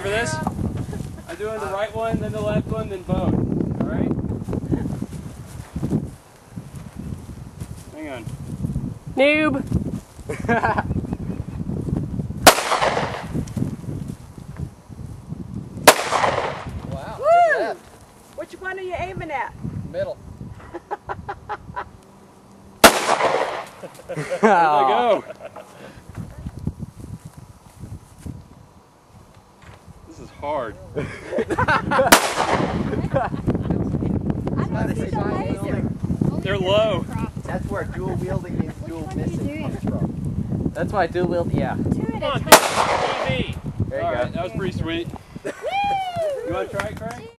this? I'm doing the right one, then the left one, then both. All right? Hang on. Noob. Wow. Woo! Which one are you aiming at? Middle. Where'd I go? This is hard. They're low. That's where dual wielding means dual missing comes from. That's why dual wield. Yeah. Two at a time. There you All go. right, that was pretty sweet. You want to try it, Craig?